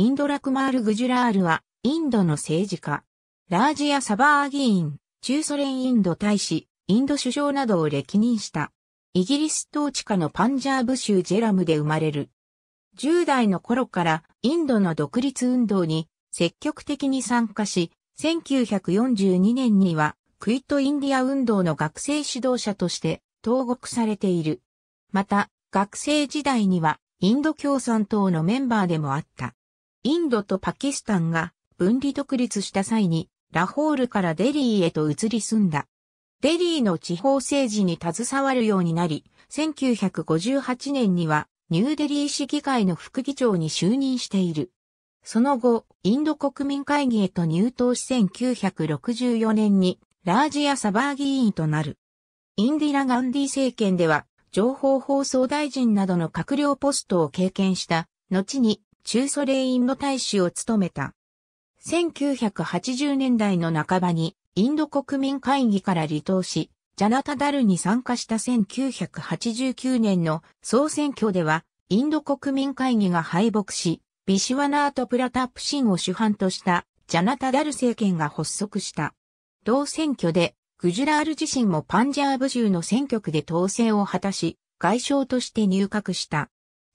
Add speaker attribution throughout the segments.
Speaker 1: インドラクマール・グジュラールは、インドの政治家。ラージア・サバー議員、中ソ連インド大使、インド首相などを歴任した。イギリス統治下のパンジャーブ州ジェラムで生まれる。10代の頃からインドの独立運動に積極的に参加し、1942年にはクイットインディア運動の学生指導者として投獄されている。また、学生時代にはインド共産党のメンバーでもあった。インドとパキスタンが分離独立した際にラホールからデリーへと移り住んだ。デリーの地方政治に携わるようになり、1958年にはニューデリー市議会の副議長に就任している。その後、インド国民会議へと入党し1964年にラージア・サバー議員となる。インディラ・ガンディ政権では情報放送大臣などの閣僚ポストを経験した、後に中ソ連インド大使を務めた。1980年代の半ばにインド国民会議から離党し、ジャナタダルに参加した1989年の総選挙では、インド国民会議が敗北し、ビシワナート・プラタップシンを主犯としたジャナタダル政権が発足した。同選挙でグジュラール自身もパンジャーブ州の選挙区で当選を果たし、外相として入閣した。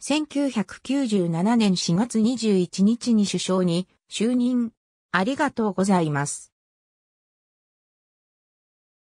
Speaker 1: 1997年4月21日に首相に就任。ありがとうございます。